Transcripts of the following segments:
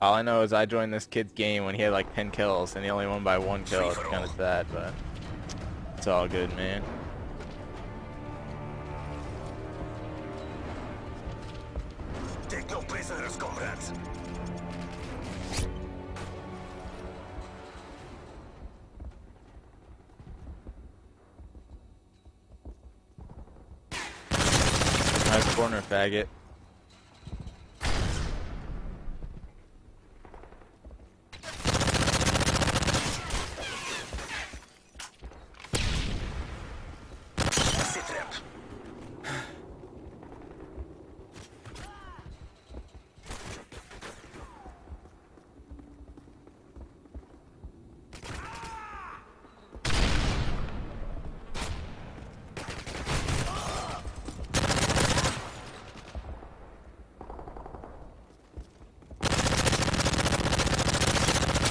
All I know is I joined this kid's game when he had like 10 kills and he only won by one kill. It's kind of sad, but it's all good, man. Take no prisoners, comrades. Nice corner, faggot. Sit rep.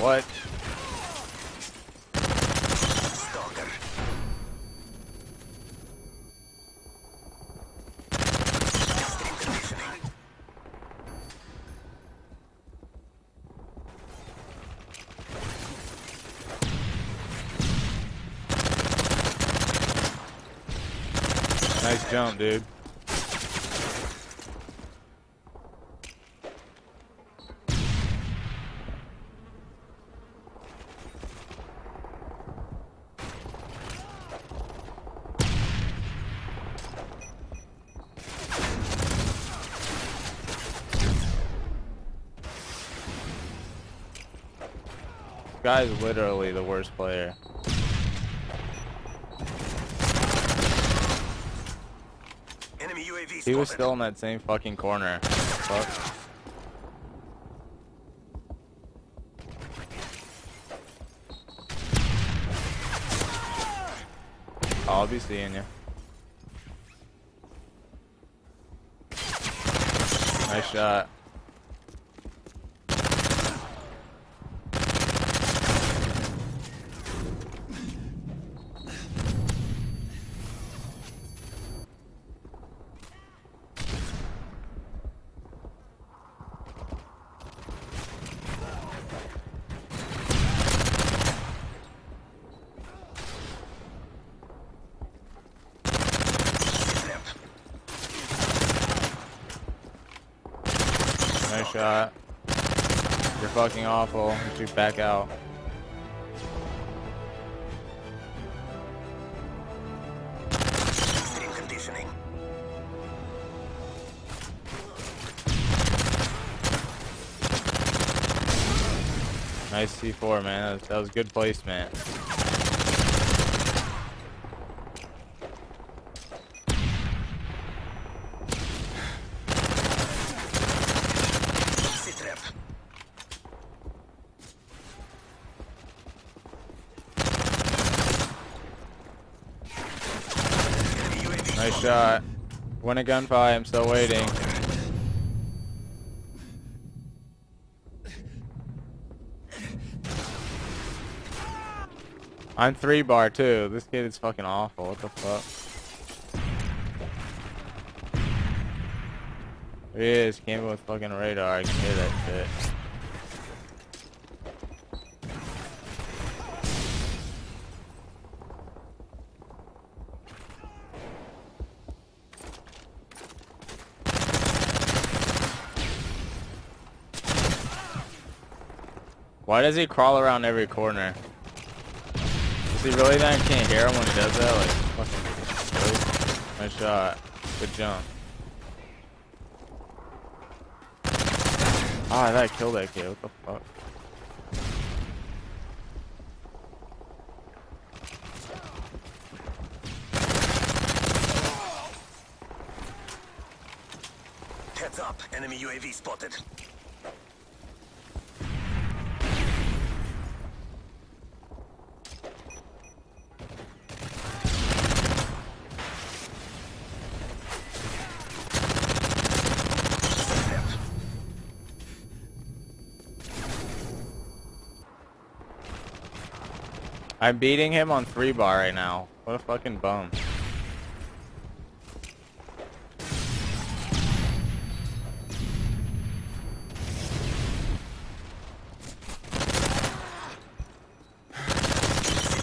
What? Stalker. Extreme conditioning. Nice jump, dude. Guy's literally the worst player. He was still in that same fucking corner. Fuck. I'll be seeing you. Nice shot. Shot. You're fucking awful. You should back out. Nice C4, man. That was, that was good placement. Sit rep. Enemy UAV Nice spotted. Shot. Win a gunfight. I'm still waiting. I'm three bar too. This kid is fucking awful. What the fuck? There he is. Came with fucking radar. I can hear that shit. Why does he crawl around every corner? Is he really that can't hear him when he does that? Like, fucking, really? Nice shot. Good jump. Ah, that killed that kid. What the fuck? Heads up. Enemy UAV spotted. I'm beating him on three bar right now. What a fucking bum.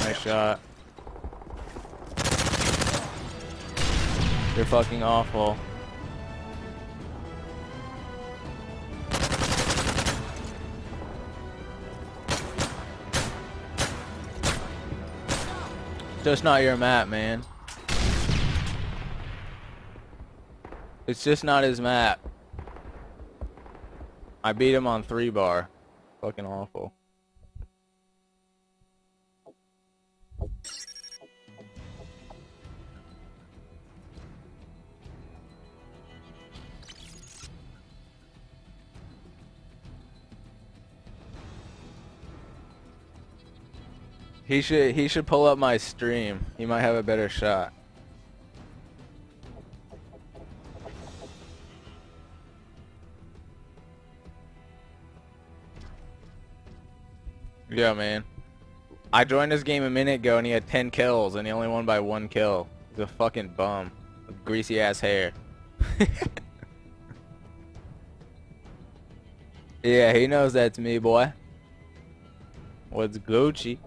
Nice shot. You're fucking awful. Just not your map, man. It's just not his map. I beat him on three bar. Fucking awful. He should he should pull up my stream. He might have a better shot. Yeah, man. I joined this game a minute ago and he had 10 kills and he only won by one kill. He's a fucking bum. With greasy ass hair. yeah, he knows that's me, boy. What's Gucci?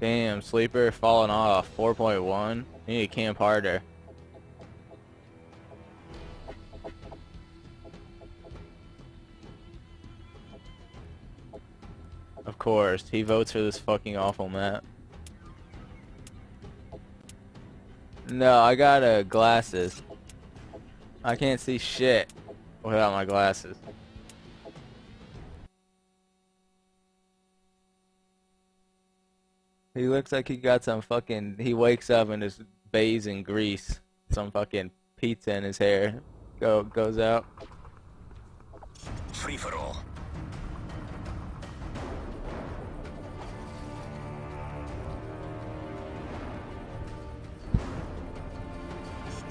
Damn, sleeper falling off. 4.1. Need to camp harder. Of course, he votes for this fucking awful map. No, I got uh, glasses. I can't see shit without my glasses. He looks like he got some fucking. He wakes up and is bathes in grease. Some fucking pizza in his hair. Go goes out. Free for all.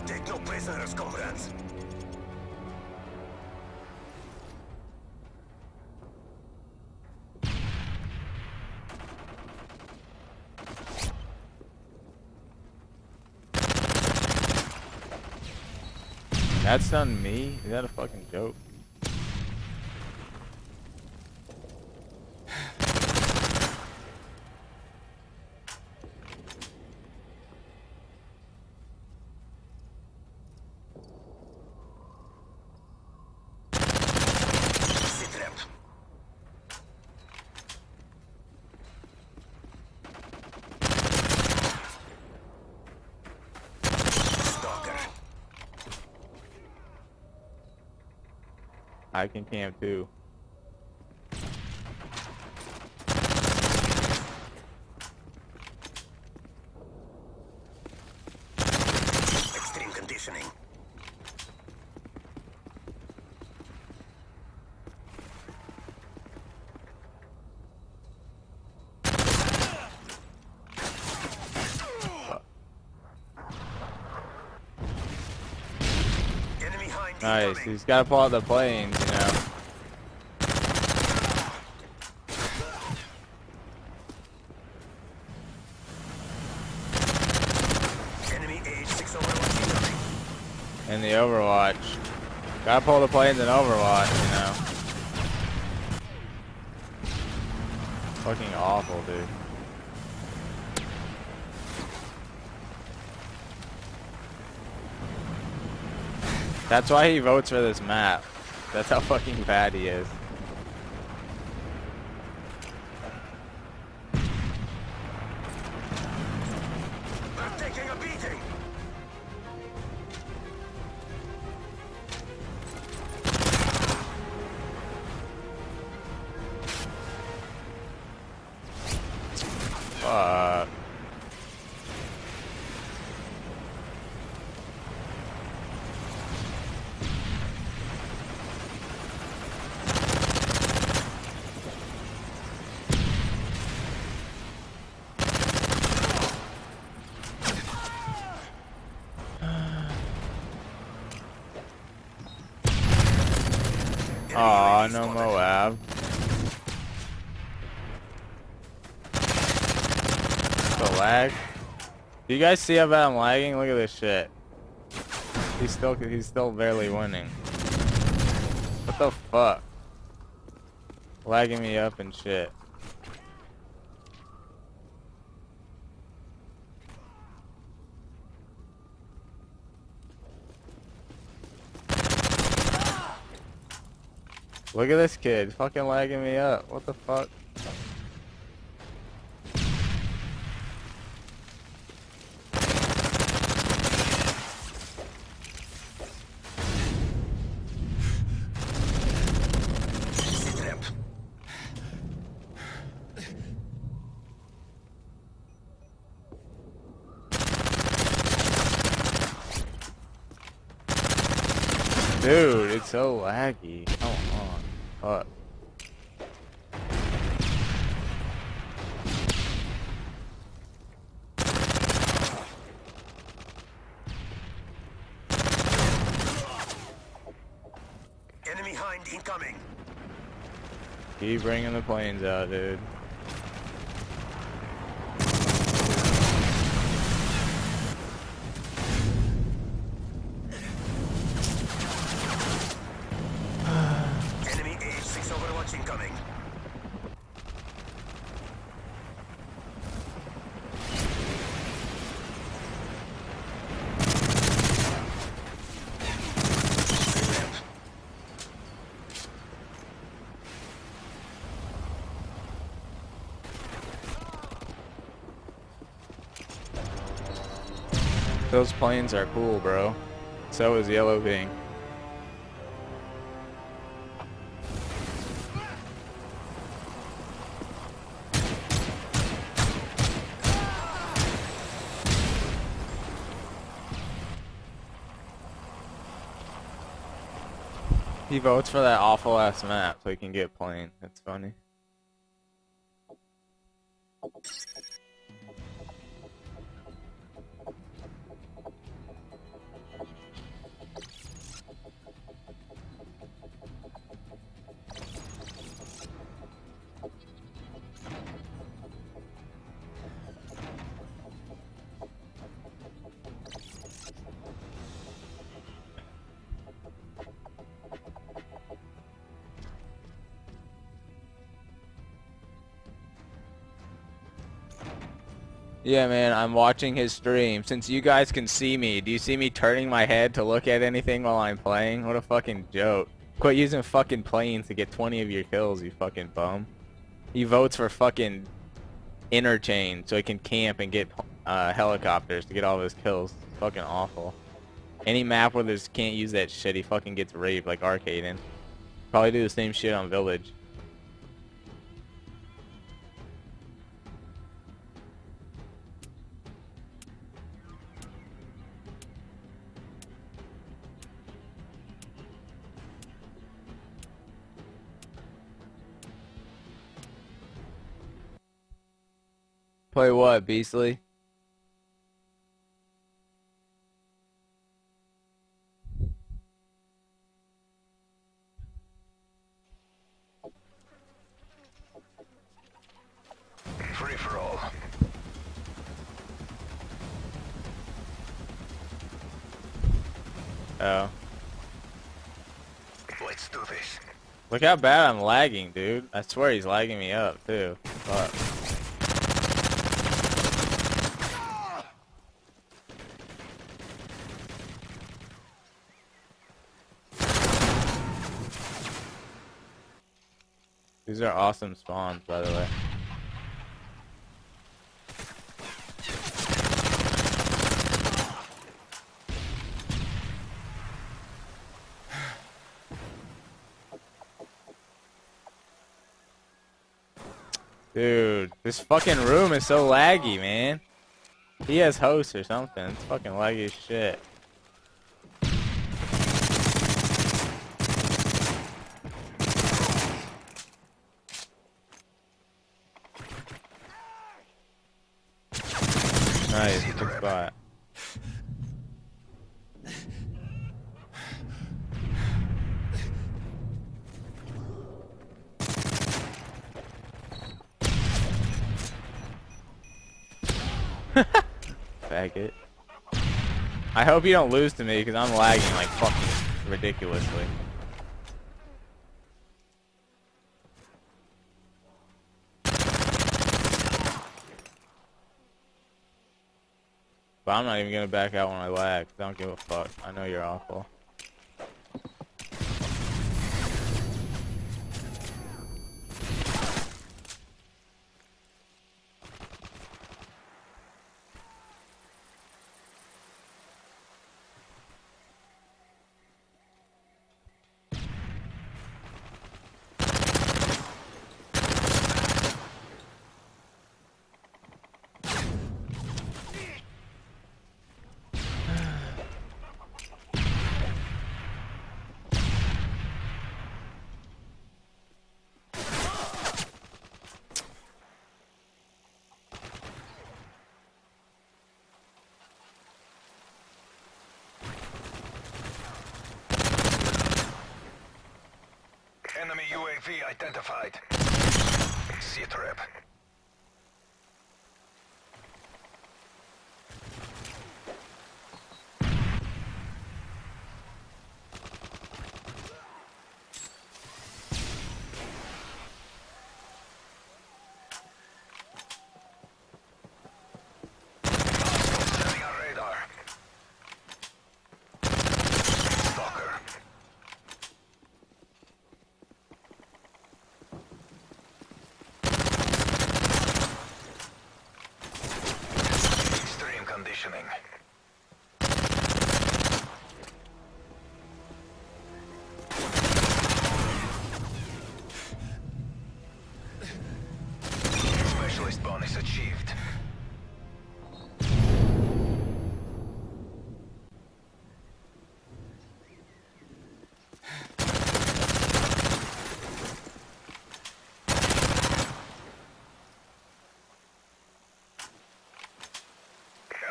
Take no prisoners, comrades. That's on me? Is that a fucking joke? I can camp too. Extreme conditioning. Nice. He's got to pull out the planes, you know. Enemy age 6 overwatch incoming. In the Overwatch. Gotta pull the planes in Overwatch, you know. Fucking awful, dude. That's why he votes for this map. That's how fucking bad he is. I'm taking a beating. UAV no. Moab. The lag. Do you guys see how bad I'm lagging? Look at this shit. He's still he's still barely winning. What the fuck? Lagging me up and shit. Look at this kid, fucking lagging me up. What the fuck? Dude, it's so laggy. On. Enemy hind incoming. Keep bringing the planes out, dude. Enemy H6 Overwatch incoming. Those planes are cool, bro. So is Yellow Wing. He votes for that awful ass map so he can get plane. That's funny. Yeah, man, I'm watching his stream. Since you guys can see me, do you see me turning my head to look at anything while I'm playing? What a fucking joke. Quit using fucking planes to get 20 of your kills, you fucking bum. He votes for fucking interchange so he can camp and get uh, helicopters to get all of his kills. Fucking awful. Any map where there's can't use that shit, he fucking gets raped like Arkaden. Probably do the same shit on Village. Play what, Beastly? Free for all. Oh. Let's do this. Look how bad I'm lagging, dude. I swear he's lagging me up, too. Fuck. These are awesome spawns, by the way. Dude, this fucking room is so laggy, man. He has hosts or something. It's fucking laggy as shit. Spot. Faggot. I hope you don't lose to me because I'm lagging like fucking ridiculously. But I'm not even gonna back out when I lag. Don't give a fuck. I know you're awful. Enemy UAV identified. See trap.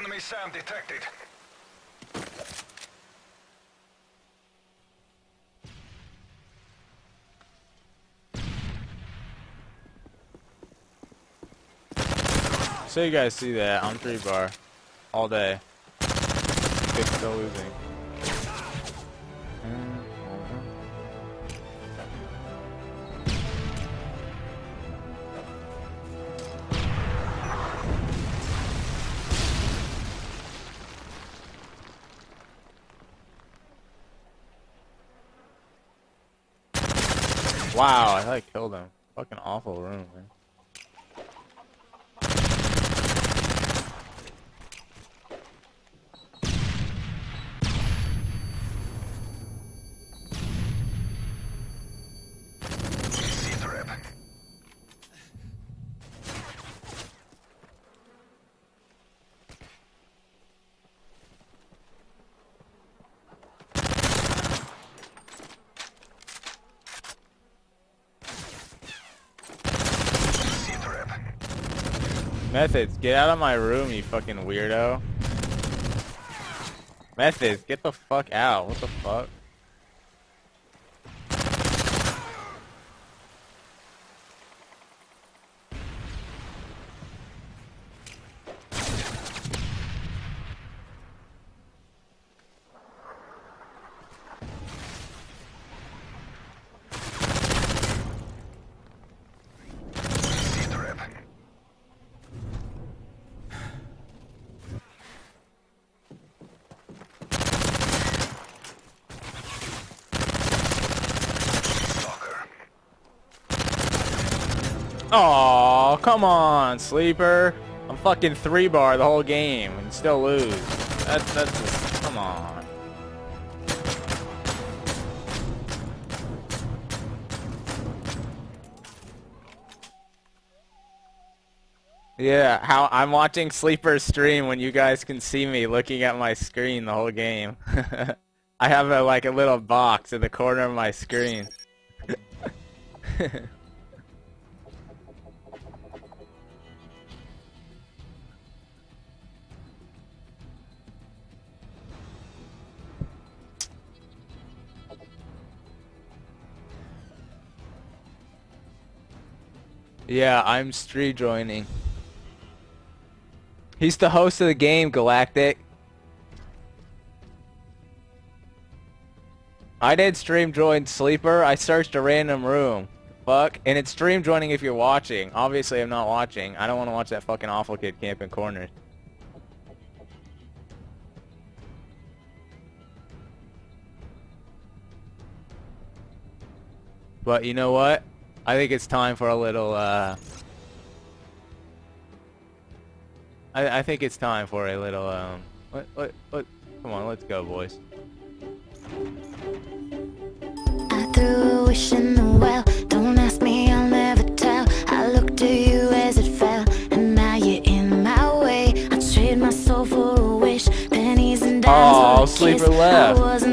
Enemy SAM detected. So you guys see that on three bar all day. Still losing. Wow, I like killed him. Fucking awful room, man. See trap. See trap. Methods, get out of my room, you fucking weirdo. Methods, get the fuck out. What the fuck? See trap. Stalker. Aw, come on, sleeper. I'm fucking three bar the whole game and still lose. That's that's just come on. Yeah, how I'm watching Sleeper stream when you guys can see me looking at my screen the whole game. I have a like a little box in the corner of my screen. Yeah, I'm stream joining. He's the host of the game, Galactic. I did stream join sleeper. I searched a random room. Fuck. And it's stream joining if you're watching. Obviously, I'm not watching. I don't want to watch that fucking awful kid camping corners. But you know what? I think it's time for a little, uh... I, I think it's time for a little, um... What, what, what? Come on, let's go, boys. I threw a wish in the well. Don't ask me, I'll never tell. I looked to you as it fell, and now you're in my way. I trade my soul for a wish, pennies and dimes Aw, for a sleeper kiss. left. I was